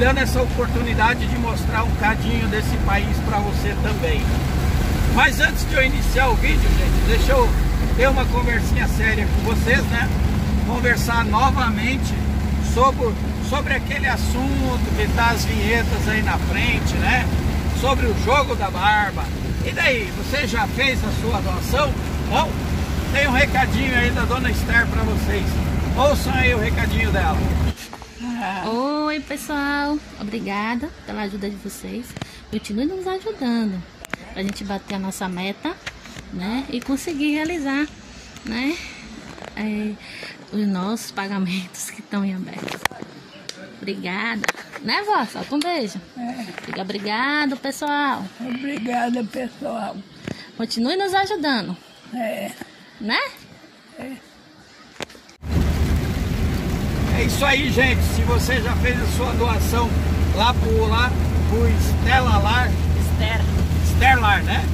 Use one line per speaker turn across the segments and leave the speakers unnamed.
dando essa oportunidade de mostrar um cadinho desse país para você também. Mas antes de eu iniciar o vídeo, gente, deixa eu ter uma conversinha séria com vocês, né? Conversar novamente sobre, sobre aquele assunto que tá as vinhetas aí na frente, né? Sobre o jogo da barba. E daí, você já fez a sua doação? Não? Tem um recadinho aí da dona Esther para vocês. Ouçam aí o recadinho dela.
Oi, pessoal. Obrigada pela ajuda de vocês. Continue nos ajudando a gente bater a nossa meta, né? E conseguir realizar, né? É, os nossos pagamentos que estão em aberto. Obrigada. Né, vó? Solta um beijo.
É.
Fica obrigado, pessoal.
Obrigada, pessoal.
Continue nos ajudando,
É,
né?
É isso aí, gente. Se você já fez a sua doação lá pro, lá pro Estelar,
Esther.
Sterlar, né?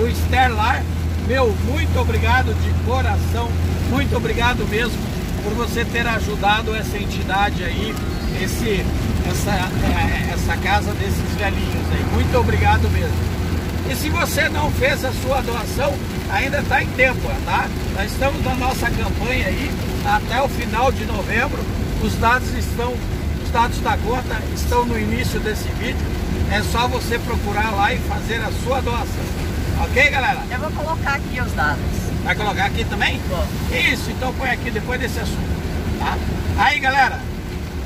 Isso.
Sterlar. Meu, muito obrigado de coração, muito obrigado mesmo por você ter ajudado essa entidade aí, esse, essa, é, essa casa desses velhinhos aí. Muito obrigado mesmo. Se você não fez a sua doação, ainda está em tempo, tá? Nós estamos na nossa campanha aí até o final de novembro. Os dados estão, os dados da conta estão no início desse vídeo. É só você procurar lá e fazer a sua doação. Ok, galera?
Eu vou colocar aqui os dados.
Vai colocar aqui também?
Vou.
Isso, então põe aqui depois desse assunto, tá? Aí, galera,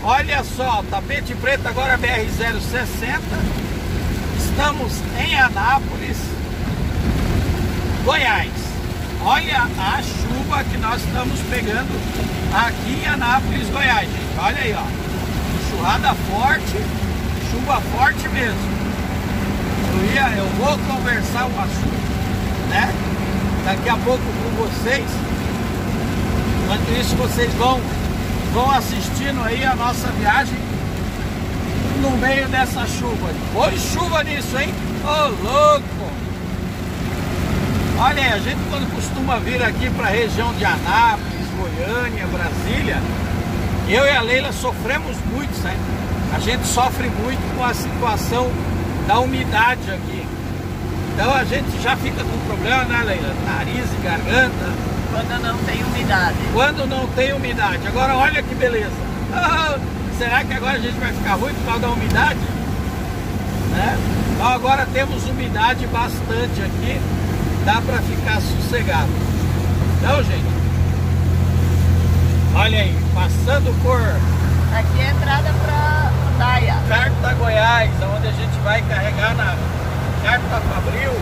olha só, tapete preto agora BR-060. Estamos em Anápolis, Goiás. Olha a chuva que nós estamos pegando aqui em Anápolis, Goiás, gente. Olha aí, ó. Churrada forte, chuva forte mesmo. Eu, ia, eu vou conversar o assunto, né? Daqui a pouco com vocês. Enquanto isso, vocês vão, vão assistindo aí a nossa viagem no meio dessa chuva. Foi chuva nisso, hein? Ô, louco! Olha aí, a gente quando costuma vir aqui para a região de Anápolis, Goiânia, Brasília, eu e a Leila sofremos muito, sabe? A gente sofre muito com a situação da umidade aqui. Então a gente já fica com problema, né, Leila? Nariz e garganta,
Quando não tem umidade.
quando não tem umidade. Agora olha que beleza. Será que agora a gente vai ficar ruim por causa da umidade? Né? Então agora temos umidade bastante aqui, dá para ficar sossegado. Então, gente, olha aí, passando por
Aqui é a entrada para Daia.
Carta Goiás, onde a gente vai carregar na Carta Fabril.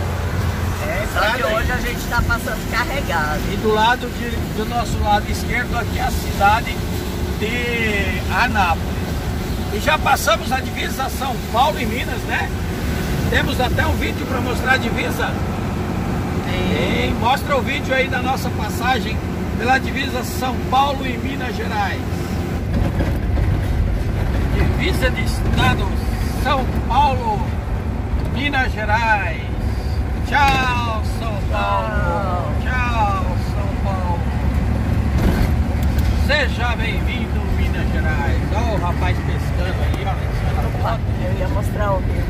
É, só que hoje a gente está passando carregado.
E do lado de, do nosso lado esquerdo aqui é a cidade de Anápolis. E já passamos a divisa São Paulo e Minas, né? Temos até um vídeo para mostrar a divisa.
E
mostra o vídeo aí da nossa passagem pela divisa São Paulo e Minas Gerais. Divisa de estado São Paulo, Minas Gerais. Tchau, São Paulo. Tchau, São Paulo. Seja bem-vindo, Gerais. Olha o rapaz pescando aí, ó. foto.
eu ia mostrar o rio.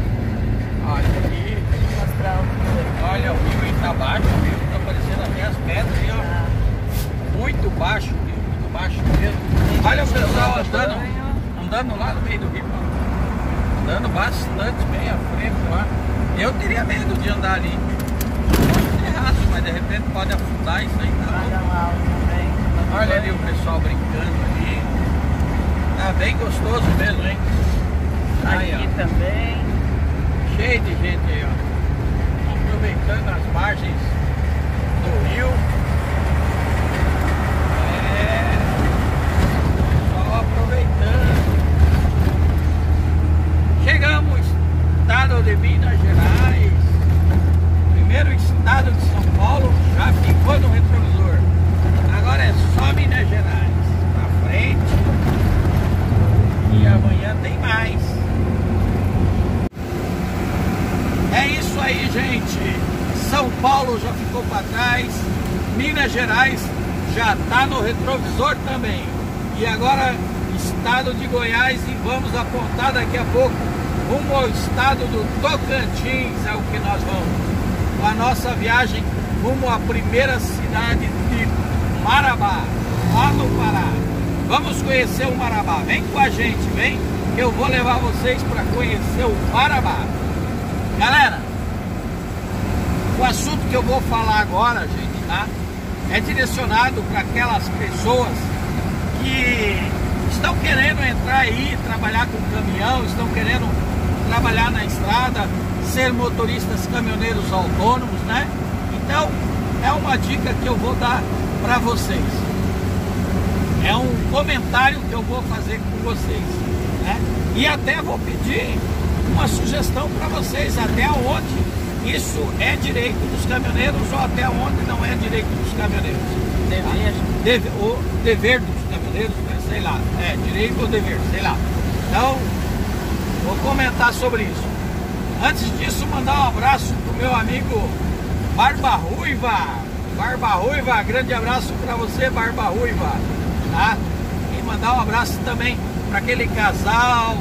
Olha aqui.
Mostrar o rio.
Olha o rio aí tá baixo, rio tá aparecendo até as pedras aí, ó.
Ah,
Muito baixo, muito baixo mesmo. Olha o pessoal andando, andando lá no meio do rio, ó. Andando bastante bem à frente lá. Eu teria medo de andar ali. Muito errado, mas de repente pode afundar isso aí, tá
Olha
ali o pessoal brincando. Tá bem gostoso mesmo, hein? Aí,
Aqui
ó.
também.
Cheio de gente aí, ó. Aproveitando as margens do rio. É. Só aproveitando. Chegamos ao estado de Minas Gerais. Primeiro estado de São Paulo. ficou para trás. Minas Gerais já está no retrovisor também. E agora, estado de Goiás, e vamos apontar daqui a pouco rumo ao estado do Tocantins, é o que nós vamos. A nossa viagem rumo à primeira cidade de Marabá, lá no Pará. Vamos conhecer o Marabá. Vem com a gente, vem, que eu vou levar vocês para conhecer o Marabá. Galera, o assunto que eu vou falar agora, gente, tá? É direcionado para aquelas pessoas que estão querendo entrar aí, trabalhar com caminhão, estão querendo trabalhar na estrada, ser motoristas caminhoneiros autônomos, né? Então, é uma dica que eu vou dar para vocês. É um comentário que eu vou fazer com vocês, né? E até vou pedir uma sugestão para vocês, até onde isso é direito dos caminhoneiros ou até onde não é direito dos caminhoneiros.
Dever.
Deve, o dever dos caminhoneiros, né? sei lá, é direito ou dever, sei lá. Então, vou comentar sobre isso. Antes disso, mandar um abraço pro meu amigo Barba Ruiva. Barba Ruiva, grande abraço para você, Barba Ruiva. Tá? E mandar um abraço também para aquele casal,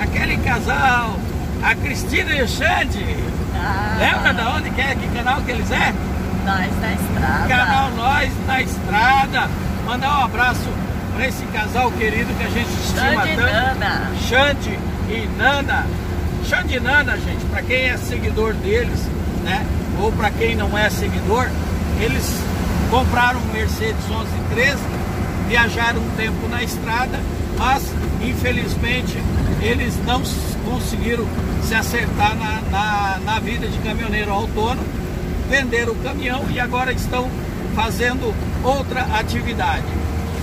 aquele casal, a Cristina e o Xande.
Ah,
Lembra de onde que é, que canal que eles é?
Nós na estrada.
Canal Nós na Estrada. Mandar um abraço para esse casal querido que a gente estima
Xande e
tanto.
Nana.
Xande e Nana. Xande e Nana, gente, para quem é seguidor deles, né? Ou para quem não é seguidor, eles compraram um Mercedes 1113, viajaram um tempo na estrada, mas infelizmente eles não conseguiram se acertar na, na, na vida de caminhoneiro autônomo, venderam o caminhão e agora estão fazendo outra atividade.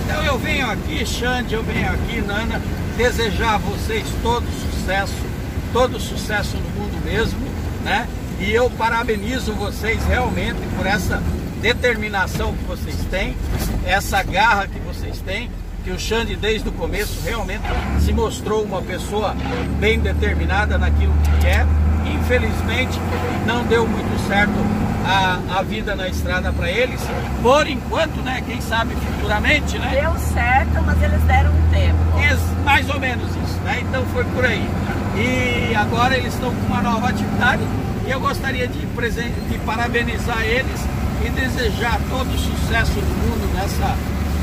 Então eu venho aqui, Xande, eu venho aqui, Nana, desejar a vocês todo sucesso, todo sucesso no mundo mesmo, né? E eu parabenizo vocês realmente por essa determinação que vocês têm, essa garra que vocês têm, que o Xande desde o começo realmente se mostrou uma pessoa bem determinada naquilo que quer. Infelizmente não deu muito certo a, a vida na estrada para eles. Por enquanto, né? Quem sabe futuramente, né?
Deu certo, mas eles deram um tempo.
É mais ou menos isso, né? Então foi por aí. E agora eles estão com uma nova atividade e eu gostaria de, de parabenizar eles e desejar todo o sucesso do mundo nessa,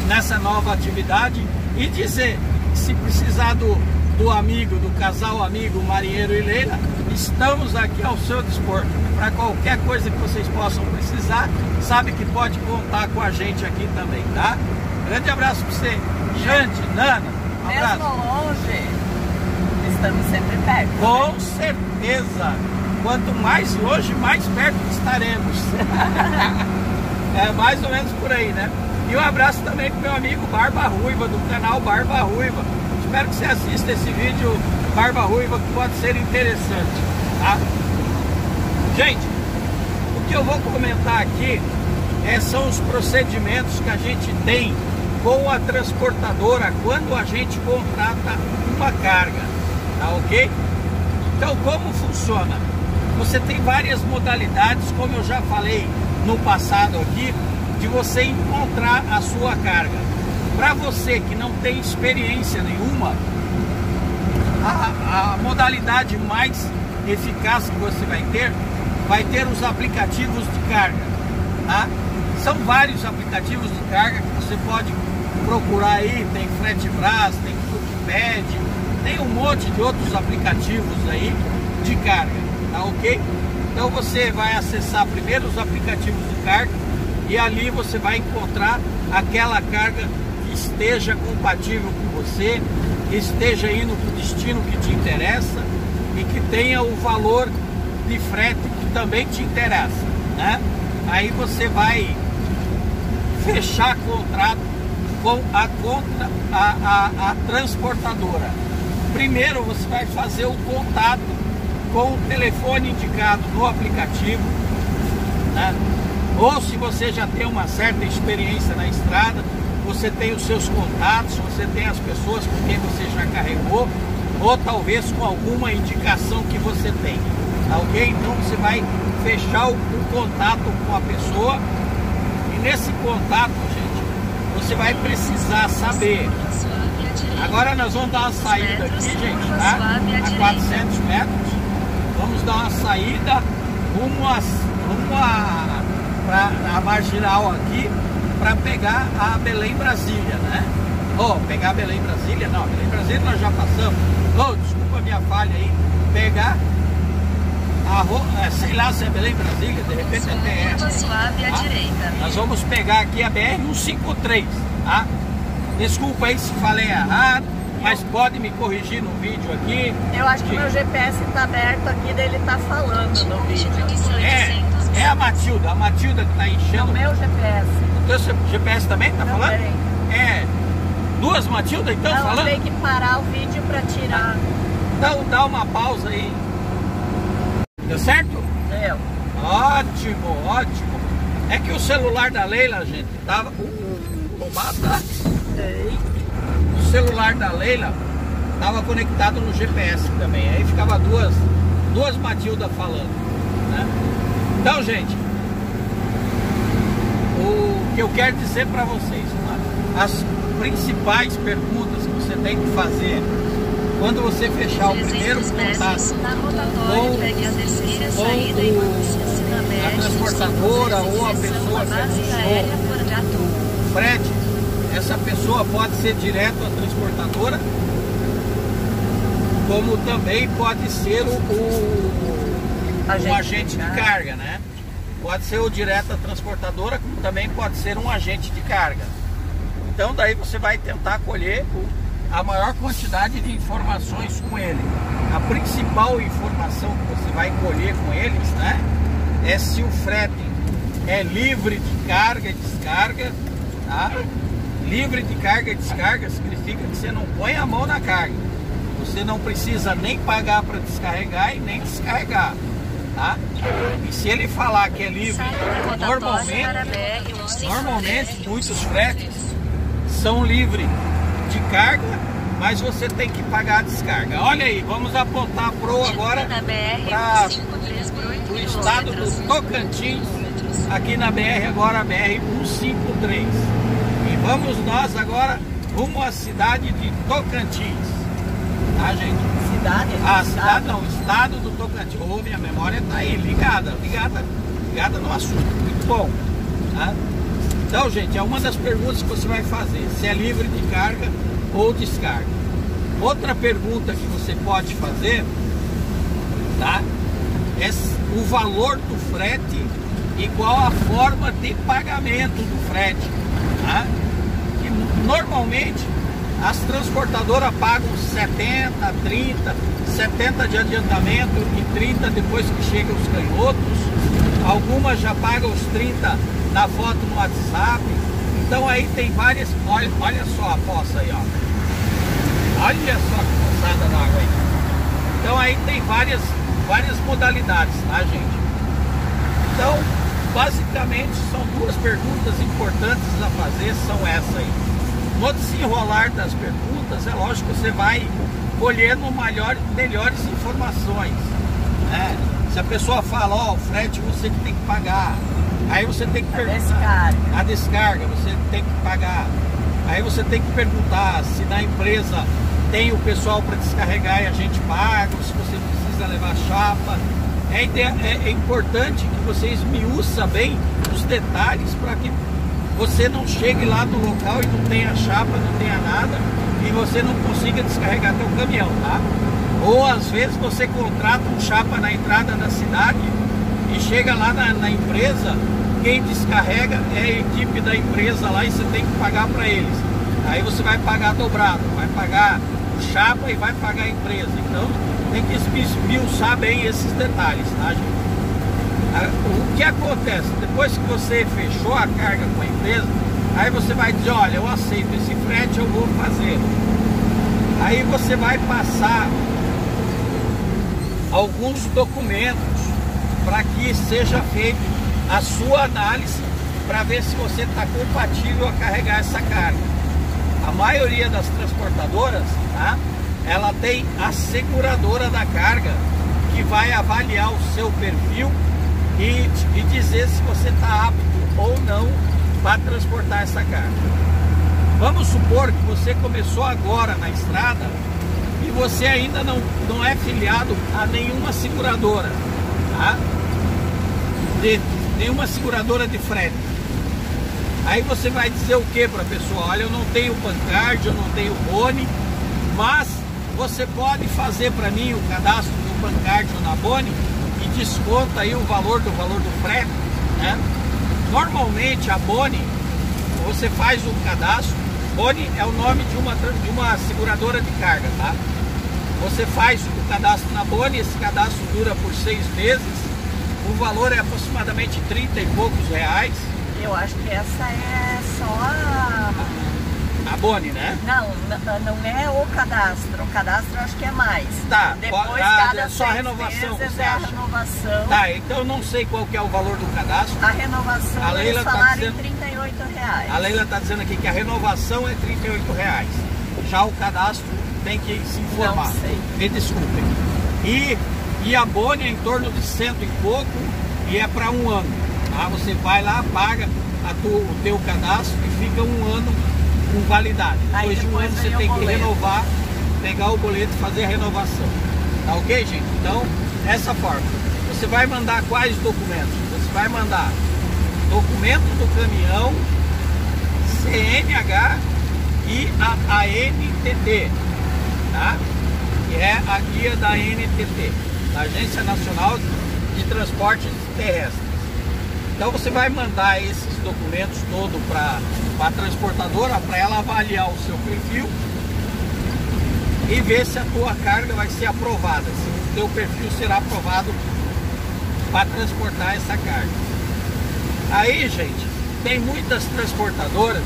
nessa nova atividade e dizer se precisar do, do amigo, do casal amigo Marinheiro e Leila, estamos aqui ao seu dispor para qualquer coisa que vocês possam precisar, sabe que pode contar com a gente aqui também, tá? Grande abraço para você, Jante, Nana, um abraço.
Mesmo longe, estamos sempre perto.
Com certeza. Quanto mais longe, mais perto estaremos. é mais ou menos por aí, né? E um abraço também pro meu amigo Barba Ruiva, do canal Barba Ruiva. Espero que você assista esse vídeo Barba Ruiva, que pode ser interessante, tá? Gente, o que eu vou comentar aqui é, são os procedimentos que a gente tem com a transportadora quando a gente contrata uma carga, tá ok? Então, como funciona? Você tem várias modalidades, como eu já falei no passado aqui, de você encontrar a sua carga. Para você que não tem experiência nenhuma, a, a modalidade mais eficaz que você vai ter, vai ter os aplicativos de carga. Tá? São vários aplicativos de carga que você pode procurar aí, tem Fretbras, tem Footpad, tem um monte de outros aplicativos aí de carga, tá ok? Então você vai acessar primeiro os aplicativos de carga e ali você vai encontrar aquela carga que esteja compatível com você, que esteja indo para o destino que te interessa e que tenha o valor de frete que também te interessa, né? Aí você vai fechar contrato com a, contra, a, a, a transportadora. Primeiro você vai fazer o contato com o telefone indicado no aplicativo, né? Ou se você já tem uma certa experiência na estrada, você tem os seus contatos, você tem as pessoas com quem você já carregou, ou talvez com alguma indicação que você tem. Tá ok? Então você vai fechar o, o contato com a pessoa e nesse contato, gente, você vai precisar saber. Agora nós vamos dar uma saída aqui, gente, tá? A 400 metros. Vamos dar uma saída rumo a, rumo a, pra, a marginal aqui para pegar a Belém Brasília, né? Oh, pegar Belém Brasília? Não, Belém Brasília nós já passamos. Oh, desculpa a minha falha aí. Pegar a rua, é, sei lá se é Belém Brasília, de repente é.
suave à
tá?
direita.
Nós vamos pegar aqui a BR-153, tá? Desculpa aí se falei errado, mas pode me corrigir no vídeo aqui.
Eu acho que
Que-
meu GPS tá aberto aqui, dele tá falando no vídeo.
É, é a Matilda, a Matilda que tá
É o
enchendo.
meu GPS.
O teu GPS também tá
Não,
falando?
peraí.
É. Duas Matilda então
Ela
falando?
tem que parar o vídeo pra tirar.
Então dá uma pausa aí. Deu certo?
Deu.
Ótimo, ótimo. É que o celular da Leila, gente, tava. Uh, roubada. O celular da Leila tava conectado no GPS também. Aí ficava duas, duas Matilda falando. Né? Então, gente, o que eu quero dizer para vocês, as principais perguntas que você tem que fazer quando você fechar o primeiro
300 metros
contato com-
pegue a
o- transportadora ou a
direção
pessoa que anunciou.
aérea Porangatu.
frete, essa pessoa pode ser direto a transportadora, como também pode ser o, o- um agente de
carga.
carga, né? Pode ser o direto à transportadora, como também pode ser um agente de carga. Então daí você vai tentar colher a maior quantidade de informações com ele. A principal informação que você vai colher com eles, né? É se o frete é livre de carga e descarga, tá? Livre de carga e descarga significa que você não põe a mão na carga. Você não precisa nem pagar para descarregar e nem descarregar, tá? E se ele falar que é livre,
rotatória
normalmente
a BR-153.
Normalmente, muitos fretes são livres de carga, mas você tem que pagar a descarga. Olha aí, vamos apontar pro agora
na BR
para
153 por 8
o estado do Tocantins, aqui na BR agora, BR 153. E vamos nós agora rumo à cidade de Tocantins. Tá, gente?
Cidade?
A cidade não, o estado do Tocantins. Ô, minha memória tá aí, ligada, ligada, ligada no assunto. Muito bom. Tá? Então, gente, é uma das perguntas que você vai fazer: se é livre de carga ou descarga. Outra pergunta que você pode fazer, tá? É o valor do frete e qual a forma de pagamento do frete, tá? N- normalmente as transportadoras pagam 70, 30, 70 de adiantamento e 30 depois que chegam os canhotos. Algumas já pagam os 30 na foto no WhatsApp. Então aí tem várias. Olha, olha só a poça aí, ó. Olha só que poçada d'água aí. Então aí tem várias, várias modalidades, tá gente? Então, basicamente são duas perguntas importantes a fazer, são essas aí. No desenrolar das perguntas, é lógico que você vai colhendo maior, melhores informações. né? Se a pessoa fala, ó, o frete você que tem que pagar. Aí você tem que
A
perguntar.
descarga.
A descarga você tem que pagar. Aí você tem que perguntar se na empresa tem o pessoal para descarregar e a gente paga, se você precisa levar chapa. É, é- é importante que você esmiuça bem os detalhes para que você não chegue lá no local e não tenha chapa, não tenha nada e você não consiga descarregar teu caminhão, tá? Ou às vezes você contrata um chapa na entrada da cidade e chega lá na, na empresa, quem descarrega é a equipe da empresa lá e você tem que pagar para eles. Aí você vai pagar dobrado, vai pagar o chapa e vai pagar a empresa. Então tem que esmiuçar bem esses detalhes, tá, gente? O que acontece? Depois que você fechou a carga com a empresa, aí você vai dizer, olha, eu aceito esse frete, eu vou fazer. Aí você vai passar alguns documentos para que seja feita a sua análise para ver se você está compatível a carregar essa carga. A maioria das transportadoras, tá? Ela tem a seguradora da carga que vai avaliar o seu perfil e, e dizer se você está apto ou não para transportar essa carga. Vamos supor que você começou agora na estrada e você ainda não, não é filiado a nenhuma seguradora, tá? De, nenhuma seguradora de frete. Aí você vai dizer o que para a pessoa? Olha, eu não tenho pancard, eu não tenho bone, mas você pode fazer para mim o cadastro no pancard ou na bone desconta aí o valor do valor do frete, né? Normalmente a bone, você faz o cadastro, bone é o nome de uma, de uma seguradora de carga, tá? Você faz o cadastro na Boni, esse cadastro dura por seis meses, o valor é aproximadamente 30 e poucos reais.
Eu acho que essa é só a...
A Boni, né?
Não, não é o cadastro. O cadastro eu acho que é mais.
Tá,
Depois,
a,
cada
é só a renovação,
meses é a renovação.
Tá, então eu não sei qual que é o valor do cadastro.
A renovação
A Leila
eles
tá
falaram
dizendo-
em 38 reais.
A Leila está dizendo aqui que a renovação é 38 reais. Já o cadastro tem que se informar.
Não sei.
Me desculpem. E, e a Boni é em torno de cento e pouco e é para um ano. Tá? Você vai lá, paga a tu- o teu cadastro e fica um ano com validade.
Aí
Depois de um ano você tem que renovar, pegar o boleto e fazer a renovação. Tá ok, gente? Então, essa forma. Você vai mandar quais documentos? Você vai mandar documento do caminhão, CNH e a, a NTT, tá? Que é a guia da NTT, da Agência Nacional de Transportes Terrestres. Então você vai mandar esses documentos todos para a transportadora para ela avaliar o seu perfil e ver se a tua carga vai ser aprovada, se o teu perfil será aprovado para transportar essa carga. Aí, gente, tem muitas transportadoras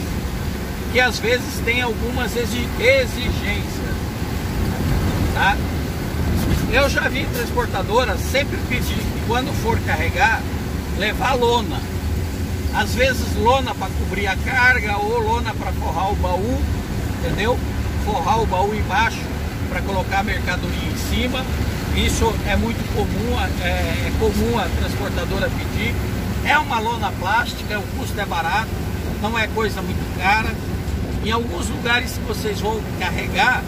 que às vezes tem algumas exi- exigências, tá? Eu já vi transportadoras sempre pedir que quando for carregar, levar lona. Às vezes lona para cobrir a carga ou lona para forrar o baú, entendeu? Forrar o baú embaixo para colocar a mercadoria em cima. Isso é muito comum, é, é comum a transportadora pedir. É uma lona plástica, o custo é barato, não é coisa muito cara. Em alguns lugares que vocês vão carregar,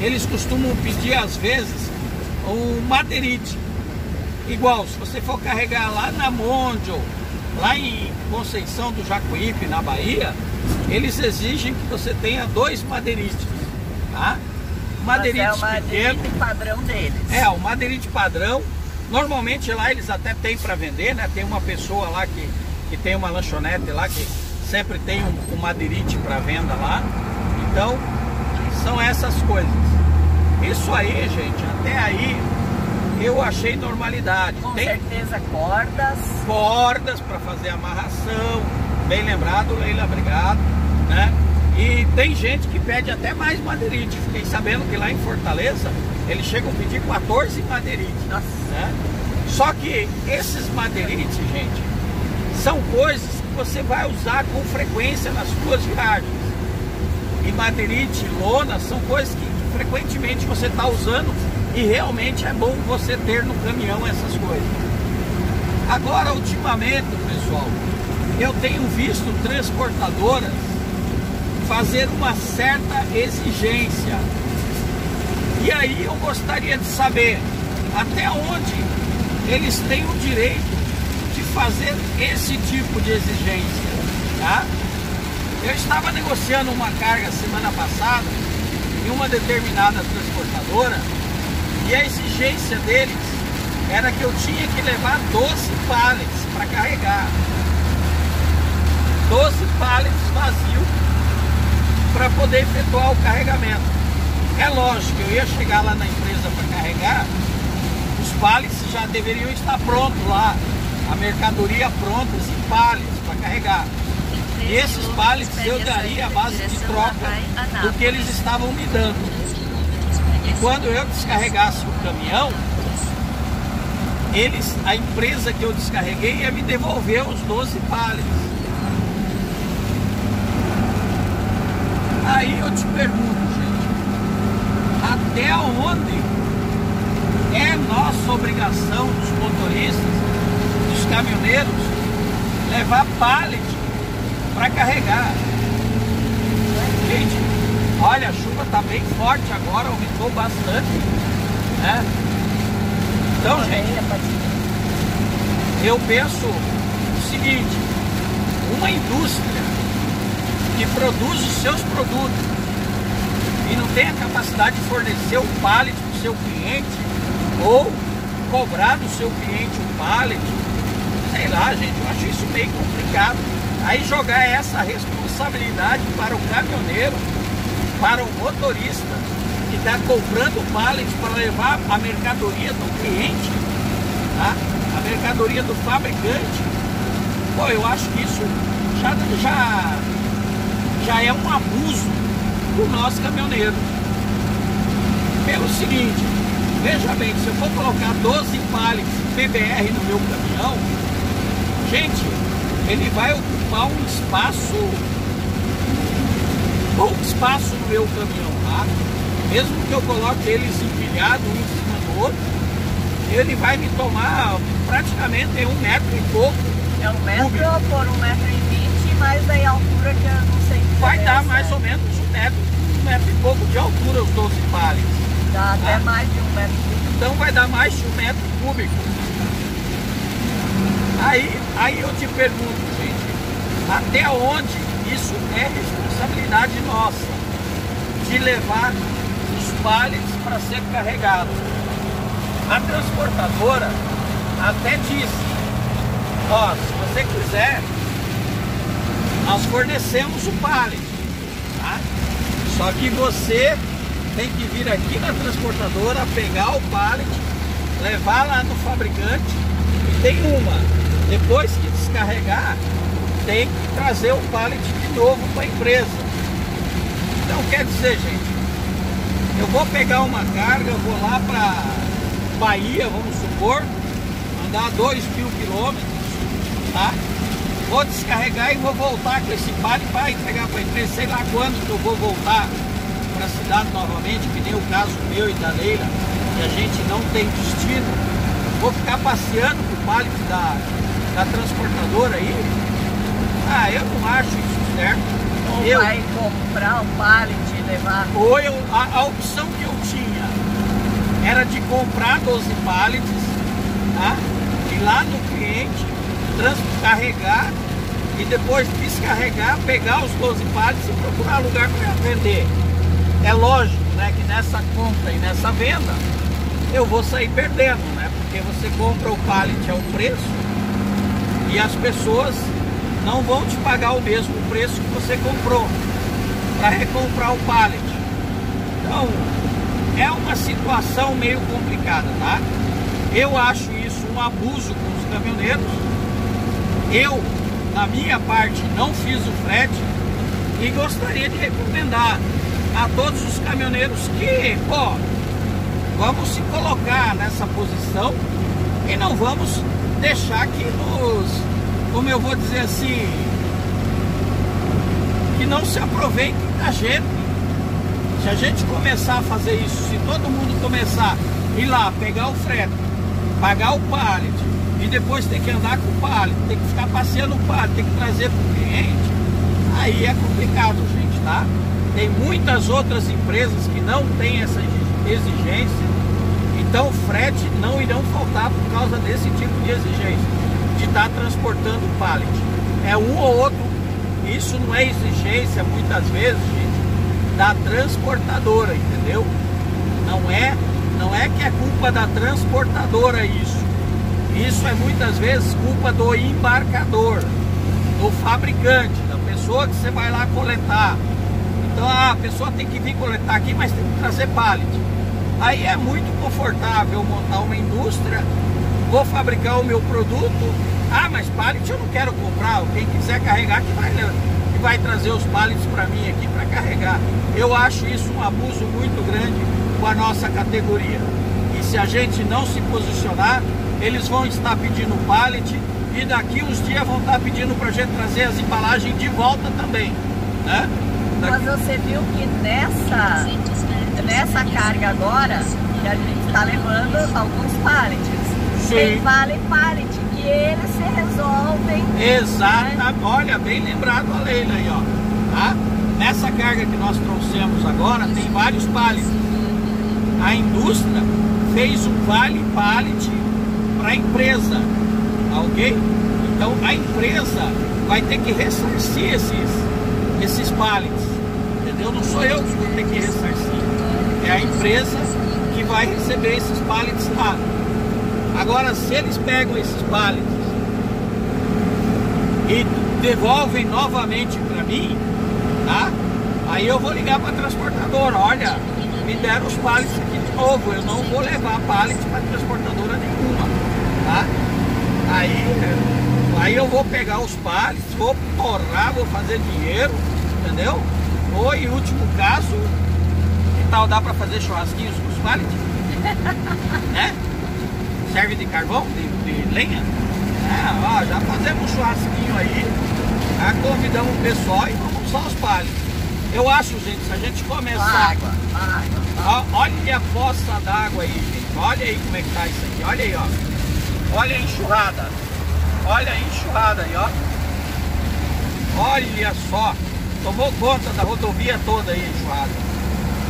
eles costumam pedir às vezes um madeirite. Igual, se você for carregar lá na Mondial, lá em Conceição do Jacuípe, na Bahia, eles exigem que você tenha dois madeirites, tá?
Mas
Madeirites
é o
pequeno,
madeirite padrão deles.
é, o madeirite padrão. Normalmente lá eles até têm para vender, né? Tem uma pessoa lá que, que tem uma lanchonete lá que sempre tem um, um madeirite para venda lá. Então, são essas coisas. Isso aí, gente, até aí eu achei normalidade.
Com
Tem
certeza cordas.
cordas para fazer amarração. Bem lembrado, Leila, obrigado. Né? E tem gente que pede até mais madeirite. Fiquei sabendo que lá em Fortaleza eles chegam a pedir 14 madeirites.
Nossa.
Né? Só que esses madeirites, gente, são coisas que você vai usar com frequência nas suas viagens. E madeirite, lona, são coisas que frequentemente você está usando e realmente é bom você ter no caminhão essas coisas. Agora, ultimamente, pessoal, eu tenho visto transportadoras fazer uma certa exigência. E aí eu gostaria de saber até onde eles têm o direito de fazer esse tipo de exigência, tá? Eu estava negociando uma carga semana passada em uma determinada transportadora e a exigência deles era que eu tinha que levar 12 pallets para carregar. 12 pallets vazios para poder efetuar o carregamento. É lógico, eu ia chegar lá na empresa para carregar, os pallets já deveriam estar prontos lá, a mercadoria pronta, em pallets para carregar. E esses pallets eu daria a base de troca do que eles estavam me dando. Quando eu descarregasse o caminhão, eles, a empresa que eu descarreguei ia me devolver os 12 pallets. Aí eu te pergunto, gente, até onde é nossa obrigação dos motoristas, dos caminhoneiros, levar pallet para carregar. Gente, olha, a chuva está bem forte agora, aumentou bastante. Né? Então, gente, eu penso o seguinte, uma indústria que produz os seus produtos e não tem a capacidade de fornecer o pallet para o seu cliente ou cobrar do seu cliente o pallet, sei lá, gente, eu acho isso meio complicado. Aí jogar essa responsabilidade para o caminhoneiro, para o motorista que está comprando pallet para levar a mercadoria do cliente, tá? a mercadoria do fabricante. Pô, eu acho que isso já, já, já é um abuso do nosso caminhoneiro. Pelo seguinte, veja bem, se eu for colocar 12 pallets PBR no meu caminhão, gente, ele vai ocupar um espaço, pouco espaço no meu caminhão, tá? Mesmo que eu coloque eles empilhados um em cima do outro, ele vai me tomar praticamente um metro e pouco.
É um metro cúbico. por um metro e vinte, mas daí a altura que eu não sei.
Vai dar mais ou menos um metro, um metro e pouco de altura os 12 pallets.
Dá tá? até mais de um metro cúbico.
Então vai dar mais de um metro cúbico. Aí, aí eu te pergunto, gente, até onde isso é responsabilidade nossa de levar os pallets para ser carregados? A transportadora até disse, ó, se você quiser, nós fornecemos o pallet, tá? Só que você tem que vir aqui na transportadora, pegar o pallet, levar lá no fabricante e tem uma. Depois que descarregar, tem que trazer o pallet de novo para a empresa. Então quer dizer, gente, eu vou pegar uma carga, vou lá para Bahia, vamos supor, andar 2 mil quilômetros, tá? Vou descarregar e vou voltar com esse pallet para entregar para a empresa, sei lá quando que eu vou voltar para a cidade novamente, que nem o caso meu e da Leila, que a gente não tem destino. Vou ficar passeando com o pallet da, da transportadora aí. Ah, eu não acho isso certo.
Ou eu, vai comprar o pallet e levar.
Ou eu, a, a opção que eu tinha era de comprar 12 pallets, tá? Ir lá no cliente, carregar e depois descarregar, pegar os 12 pallets e procurar lugar para vender. É lógico né, que nessa compra e nessa venda eu vou sair perdendo, né? Porque você compra o pallet ao preço e as pessoas não vão te pagar o mesmo preço que você comprou para recomprar o pallet. Então, é uma situação meio complicada, tá? Eu acho isso um abuso com os caminhoneiros. Eu, na minha parte, não fiz o frete e gostaria de recomendar a todos os caminhoneiros que, pô, vamos se colocar nessa posição e não vamos deixar que nos, como eu vou dizer assim, que não se aproveitem da gente. Se a gente começar a fazer isso, se todo mundo começar a ir lá, pegar o frete, pagar o pallet e depois ter que andar com o pallet, ter que ficar passeando o pallet, ter que trazer para o cliente, aí é complicado, gente, tá? Tem muitas outras empresas que não têm essa exigência, então frete não irão faltar por causa desse tipo de exigência, de estar tá transportando pallet. É um ou outro, isso não é exigência muitas vezes, gente, da transportadora, entendeu? Não é, não é que é culpa da transportadora isso. Isso é muitas vezes culpa do embarcador, do fabricante, da pessoa que você vai lá coletar. Então ah, a pessoa tem que vir coletar aqui, mas tem que trazer pallet. Aí é muito confortável montar uma indústria, vou fabricar o meu produto. Ah, mas pallet eu não quero comprar. Quem quiser carregar que vai, que vai trazer os pallets para mim aqui para carregar. Eu acho isso um abuso muito grande com a nossa categoria. E se a gente não se posicionar, eles vão estar pedindo pallet e daqui uns dias vão estar pedindo para a gente trazer as embalagens de volta também, né?
Mas você viu que nessa, nessa carga agora, que a gente está levando alguns pallets.
Sim.
Tem vale pallet, que eles se resolvem.
Exata, né? olha, bem lembrado a Leila aí, ó. Tá? Nessa carga que nós trouxemos agora, tem vários pallets. A indústria fez um vale pallet para a empresa, tá ok? Então a empresa vai ter que ressarcir esses, esses pallets, entendeu? Não sou eu que vou ter que ressarcir, é a empresa que vai receber esses pallets lá. Agora, se eles pegam esses pallets e devolvem novamente para mim, tá? Aí eu vou ligar para a transportadora, olha, me deram os pallets aqui de novo, eu não vou levar pallets para transportadora nenhuma, tá? Aí, aí eu vou pegar os pallets, vou torrar, vou fazer dinheiro, entendeu? Ou em último caso, que tal dá para fazer churrasquinhos com os pallets? né? Serve de carvão, de, de lenha. É, ó, já fazemos um churrasquinho aí, já convidamos o pessoal e vamos usar os palhos. Eu acho, gente, se a gente começar.
Água, água.
Ó, olha a poça d'água aí, gente. Olha aí como é que tá isso aqui. Olha aí, ó. Olha a enxurrada. Olha a enxurrada aí, ó. Olha só. Tomou conta da rodovia toda aí, enxurrada.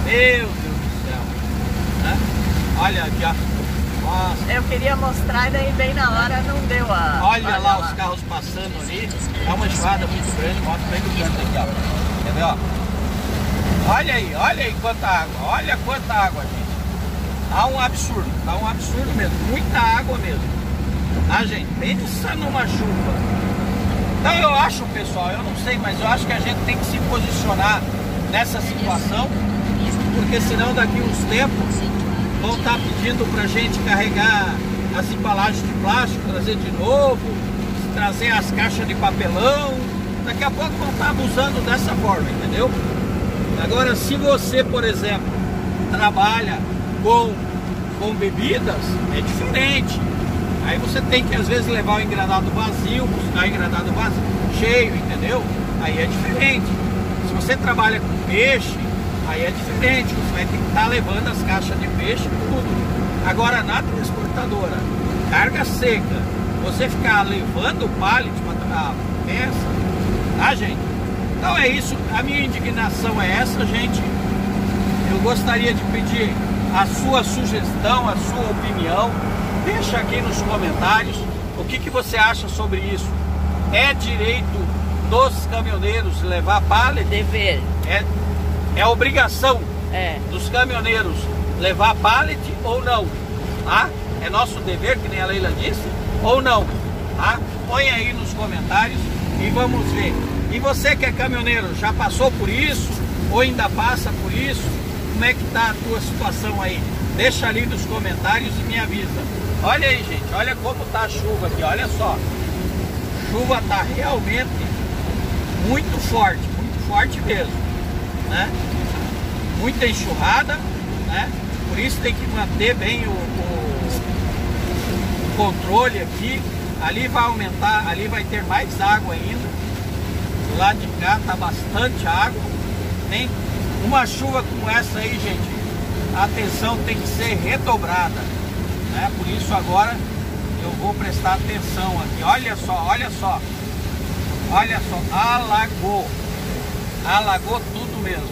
Meu Deus do céu. Né? Olha aqui, ó.
Nossa. Eu queria mostrar e daí bem na hora não deu a.
Olha, olha lá, lá, os carros passando ali. É uma enxurrada muito grande, mostra bem do canto aqui, ó. Quer ver, ó? Olha aí, olha aí quanta água. Olha quanta água, gente. Tá um absurdo, tá um absurdo mesmo. Muita água mesmo. Ah, gente, pensa numa chuva. Então eu acho, pessoal, eu não sei, mas eu acho que a gente tem que se posicionar nessa situação, porque senão daqui uns tempos vão estar tá pedindo para a gente carregar as embalagens de plástico, trazer de novo, trazer as caixas de papelão. Daqui a pouco vão estar tá abusando dessa forma, entendeu? Agora, se você, por exemplo, trabalha com, com bebidas, é diferente. Aí você tem que às vezes levar o engradado vazio, buscar o engradado vazio, cheio, entendeu? Aí é diferente. Se você trabalha com peixe, Aí é diferente, você vai ter que estar tá levando as caixas de peixe tudo. Agora na transportadora, carga seca, você ficar levando o pallet para a peça, tá gente? Então é isso, a minha indignação é essa, gente. Eu gostaria de pedir a sua sugestão, a sua opinião. Deixa aqui nos comentários o que, que você acha sobre isso. É direito dos caminhoneiros levar pallet?
Dever.
É é obrigação
é.
dos caminhoneiros levar pallet ou não, tá? É nosso dever, que nem a Leila disse, ou não, tá? Põe aí nos comentários e vamos ver. E você que é caminhoneiro, já passou por isso ou ainda passa por isso? Como é que tá a tua situação aí? Deixa ali nos comentários e me avisa. Olha aí, gente, olha como tá a chuva aqui, olha só. Chuva tá realmente muito forte, muito forte mesmo né? Muita enxurrada, né? Por isso tem que manter bem o, o, o controle aqui. Ali vai aumentar, ali vai ter mais água ainda. Lado de cá tá bastante água. Tem uma chuva como essa aí, gente. A atenção tem que ser redobrada. Né? Por isso agora eu vou prestar atenção aqui. Olha só, olha só. Olha só, alagou. Alagou tudo mesmo.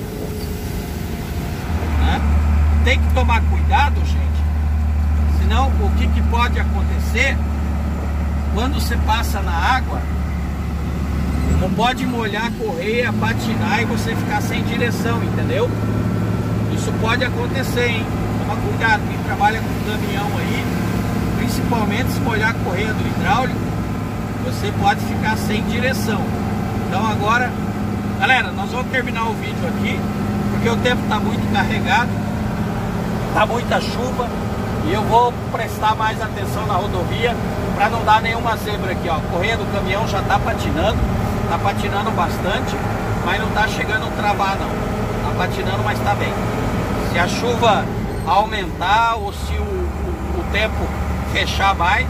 Né? Tem que tomar cuidado, gente. Senão, o que, que pode acontecer quando você passa na água? Não pode molhar a correia, patinar e você ficar sem direção, entendeu? Isso pode acontecer, hein? Toma cuidado, quem trabalha com caminhão aí, principalmente se molhar a correia do hidráulico, você pode ficar sem direção. Então agora Galera, nós vamos terminar o vídeo aqui, porque o tempo está muito carregado, está muita chuva e eu vou prestar mais atenção na rodovia para não dar nenhuma zebra aqui, ó. Correia do caminhão já está patinando, está patinando bastante, mas não está chegando a travar não. Está patinando, mas está bem. Se a chuva aumentar ou se o, o, o tempo fechar mais,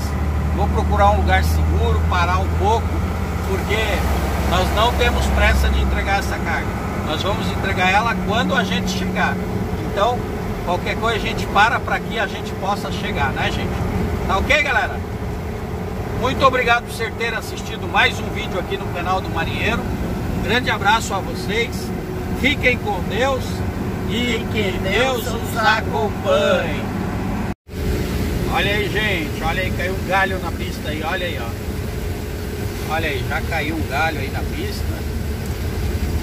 vou procurar um lugar seguro, parar um pouco, porque nós não temos pressa de entregar essa carga. Nós vamos entregar ela quando a gente chegar. Então, Qualquer coisa a gente para para que a gente possa chegar, né, gente? Tá ok, galera? Muito obrigado por ter assistido mais um vídeo aqui no canal do Marinheiro. Um grande abraço a vocês. Fiquem com Deus e que Deus os acompanhe. Olha aí, gente. Olha aí, caiu um galho na pista aí. Olha aí, ó. Olha aí, já caiu um galho aí na pista.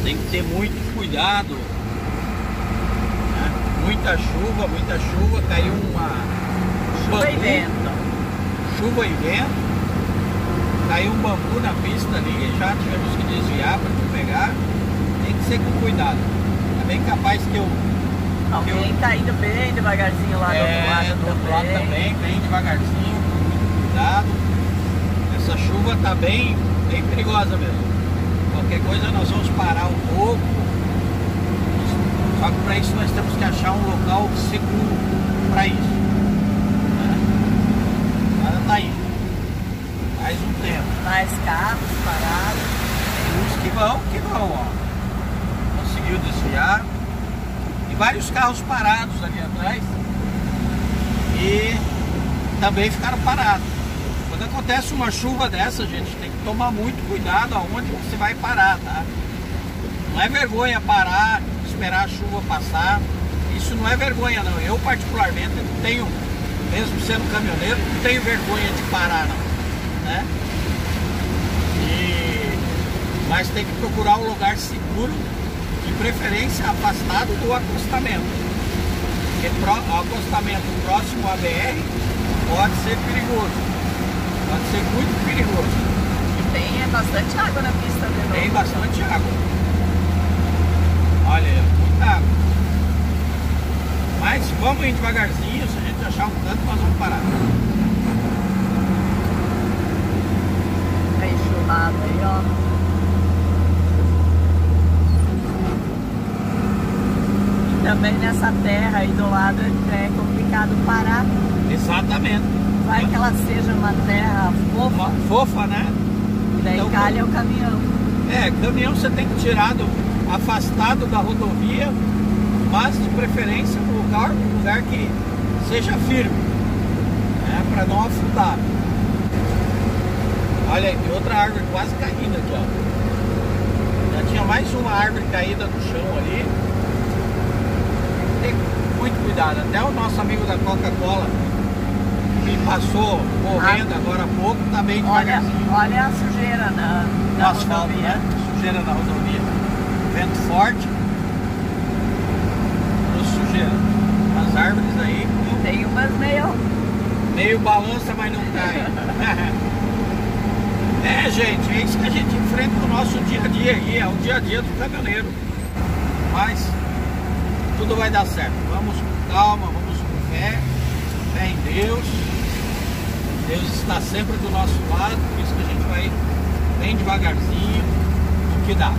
Tem que ter muito cuidado muita chuva, muita chuva, caiu uma.
Chuva bambu, e vento.
Chuva e vento. Caiu um bambu na pista ali, já tivemos que desviar para não pegar. Tem que ser com cuidado. É bem capaz que eu.
Alguém está indo bem devagarzinho lá do
é,
outro lado.
Do outro lado também, bem devagarzinho, com muito cuidado. Essa chuva está bem, bem perigosa mesmo. Qualquer coisa nós vamos parar um pouco só que para isso nós temos que achar um local seguro para isso. Né? Agora tá aí. Mais um tempo.
Mais carros parados.
Uns que vão, que vão, ó. Conseguiu desviar. E vários carros parados ali atrás. E também ficaram parados. Quando acontece uma chuva dessa, gente, tem que tomar muito cuidado aonde você vai parar, tá? Não é vergonha parar esperar a chuva passar. Isso não é vergonha não. Eu particularmente não tenho, mesmo sendo caminhoneiro, não tenho vergonha de parar não. Né? E, mas tem que procurar um lugar seguro, de preferência afastado do acostamento. Porque acostamento próximo à BR pode ser perigoso. Pode ser muito perigoso.
E tem é bastante água na pista, né?
Tem bastante água. Olha, muita água. Mas vamos ir devagarzinho, se a gente achar um canto nós vamos parar.
Tá enxurrado aí, ó. E também nessa terra aí do lado é complicado parar.
Exatamente.
Vai que ela seja uma terra fofa. Uma
fofa, né?
E daí então, calha o caminhão.
É, caminhão você tem que tirar do, afastado da rodovia, mas de preferência um lugar, um lugar que seja firme, né, para não afundar. Olha aqui, outra árvore quase caindo aqui, ó. Já tinha mais uma árvore caída no chão ali. Tem muito cuidado. Até o nosso amigo da Coca-Cola que passou correndo ah. agora há pouco, tá bem devagarzinho.
Olha, olha a sujeira na, na asfalto, rodovia. Né?
Sujeira na rodovia vento forte, no sujeira. As árvores aí.
Tem umas meio.
Meio balança, mas não cai. é, gente, é isso que a gente enfrenta no nosso dia a dia aí, é o dia a dia do caminhoneiro. Mas tudo vai dar certo. Vamos com calma, vamos com fé, fé em Deus. Deus está sempre do nosso lado, por isso que a gente vai bem devagarzinho, o que dá.